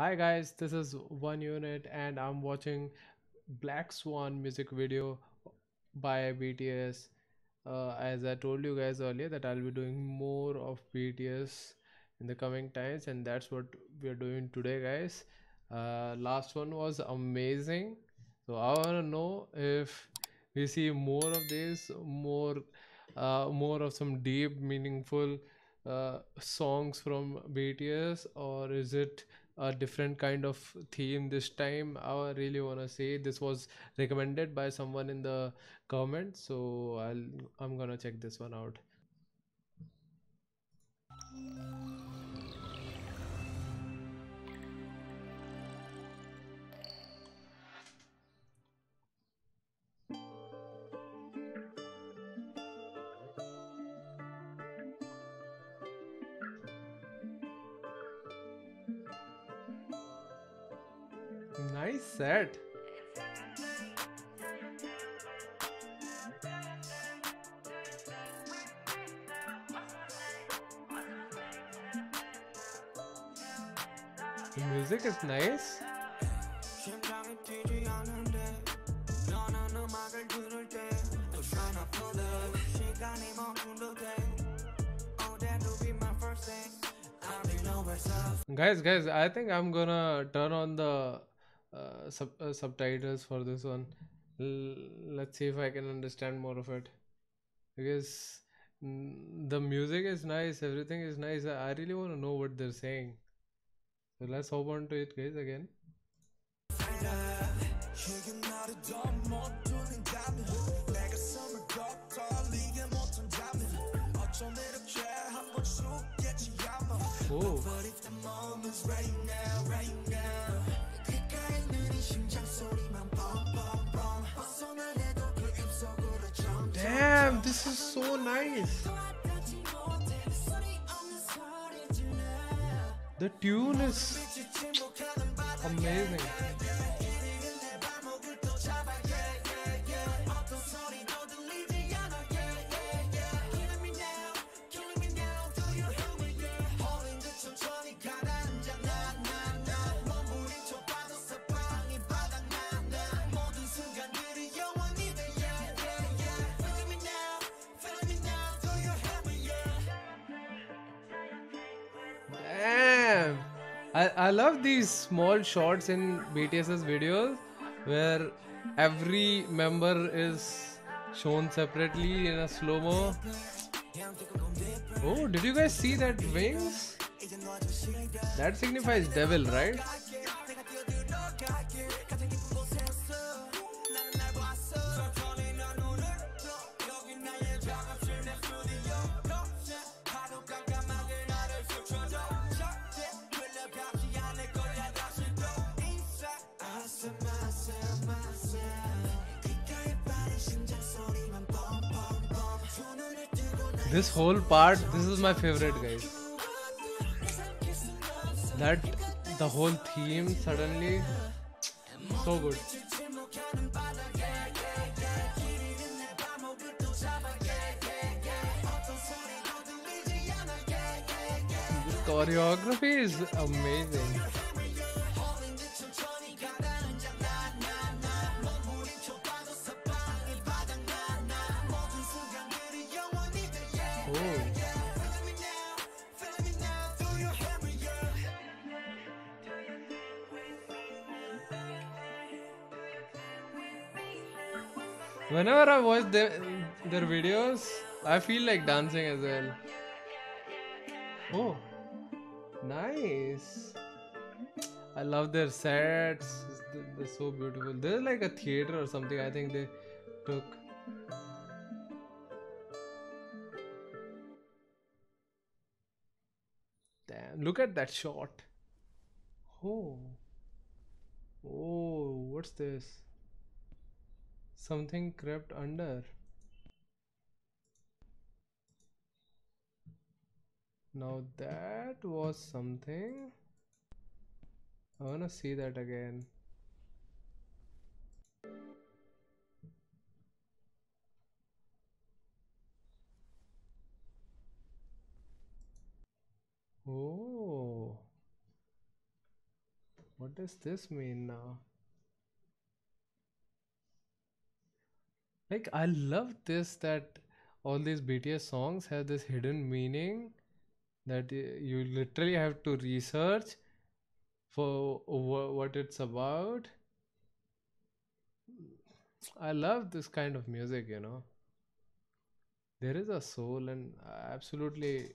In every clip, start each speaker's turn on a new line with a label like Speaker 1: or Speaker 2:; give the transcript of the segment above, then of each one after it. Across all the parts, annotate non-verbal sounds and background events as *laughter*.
Speaker 1: Hi guys, this is One Unit and I'm watching Black Swan music video by BTS. Uh, as I told you guys earlier that I'll be doing more of BTS in the coming times and that's what we are doing today guys. Uh, last one was amazing. So I want to know if we see more of this, more uh, more of some deep meaningful uh, songs from BTS or is it a different kind of theme this time. I really want to say this was recommended by someone in the comment so i'll i'm gonna check this one out
Speaker 2: first set. I'll be nowhere south
Speaker 1: guys guys i think i'm gonna turn on the uh, sub uh, subtitles for this one. L- let's see if i can understand more of it. Because the music is nice everything is nice. I really want to know what they're saying. So let's hop on to it guys again.
Speaker 2: 이 the
Speaker 1: tune is amazing I, I love these small shots in BTS's videos where every member is shown separately in a slow mo. Oh, did you guys see that wings? That signifies devil, right? This whole part, this is my favorite, guys. That the whole theme suddenly so good. The choreography is amazing. Oh. Whenever I watch their, their videos, I feel like dancing as well. Oh, nice. I love their sets. They're they're so beautiful. They're like a theater or something. I think they took. Look at that shot. Oh. Oh, what's this? Something crept under. Now that was something. I wanna see that again. What does this mean now? Like i love this that all these bts songs have this hidden meaning that you literally have to research for what it's about. I love this kind of music you know. There is a soul and absolutely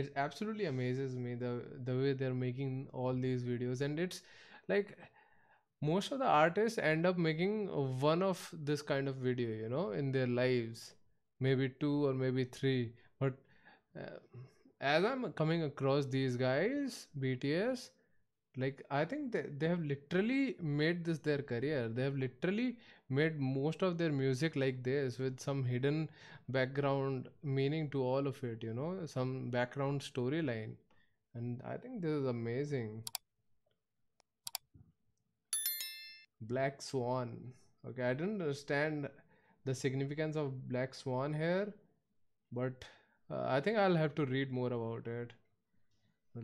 Speaker 1: it absolutely amazes me the the way they're making all these videos. And it's like most of the artists end up making one of this kind of video you know in their lives. Maybe two or maybe three. But uh, as i'm coming across these guys bts like i think they, they have literally made this their career. They have literally made most of their music like this with some hidden background meaning to all of it you know some background storyline. And i think this is amazing. Black swan. Okay i didn't understand the significance of black swan here but uh, i think i'll have to read more about it.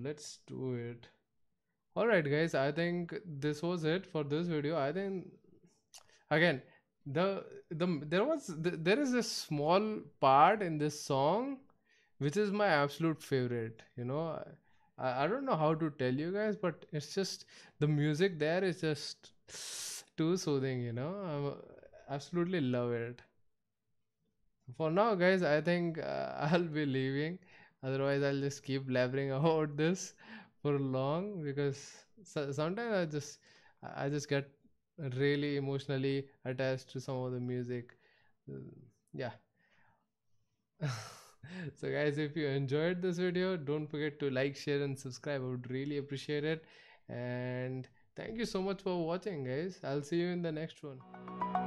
Speaker 1: Let's do it all right guys i think this was it for this video. I think again the the there was th- there is a small part in this song which is my absolute favorite you know? I, I don't know how to tell you guys but it's just the music there is just *sighs* too soothing you know? I absolutely love it. For now guys i think uh, *laughs* i'll be leaving. Otherwise i'll just keep blabbering *laughs* about this for long because so, sometimes i just i just get really emotionally attached to some of the music. Uh, yeah. *laughs* So guys if you enjoyed this video don't forget to like share and subscribe. I would really appreciate it. And thank you so much for watching guys. I'll see you in the next one